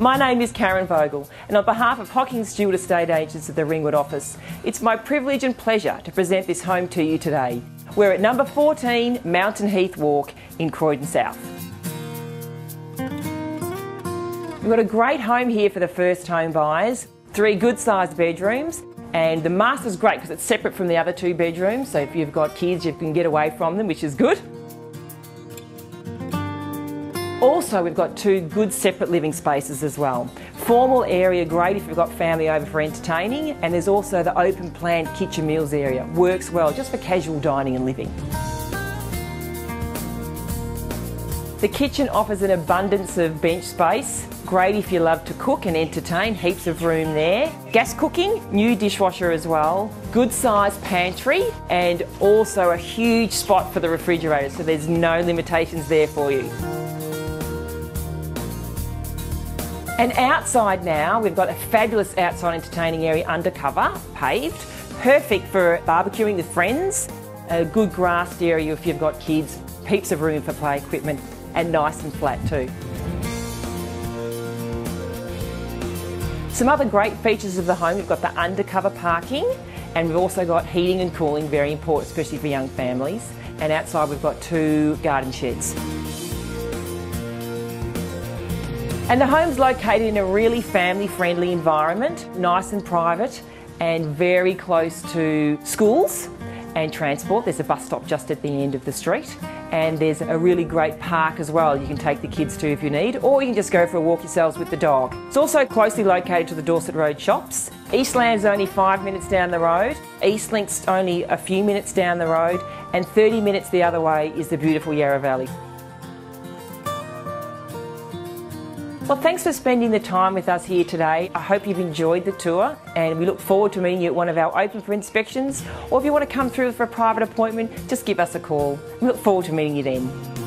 My name is Karen Vogel, and on behalf of Hocking Stuart Estate Agents at the Ringwood office, it's my privilege and pleasure to present this home to you today. We're at number 14 Mountain Heath Walk in Croydon South. We've got a great home here for the first home buyers, three good sized bedrooms, and the master's great because it's separate from the other two bedrooms, so if you've got kids, you can get away from them, which is good. Also, we've got two good separate living spaces as well. Formal area, great if you've got family over for entertaining, and there's also the open plan kitchen meals area. Works well just for casual dining and living. The kitchen offers an abundance of bench space. Great if you love to cook and entertain, heaps of room there. Gas cooking, new dishwasher as well. Good sized pantry and also a huge spot for the refrigerator, so there's no limitations there for you. And outside now, we've got a fabulous outside entertaining area undercover, paved, perfect for barbecuing with friends, a good grassed area if you've got kids, heaps of room for play equipment, and nice and flat too. Some other great features of the home, we've got the undercover parking, and we've also got heating and cooling, very important, especially for young families. And outside we've got two garden sheds. And the home's located in a really family friendly environment, nice and private, and very close to schools and transport. There's a bus stop just at the end of the street, and there's a really great park as well you can take the kids to if you need, or you can just go for a walk yourselves with the dog. It's also closely located to the Dorset Road shops. Eastland's only five minutes down the road, Eastlink's only a few minutes down the road, and 30 minutes the other way is the beautiful Yarra Valley. Well, thanks for spending the time with us here today. I hope you've enjoyed the tour and we look forward to meeting you at one of our open for inspections. Or if you want to come through for a private appointment, just give us a call. We look forward to meeting you then.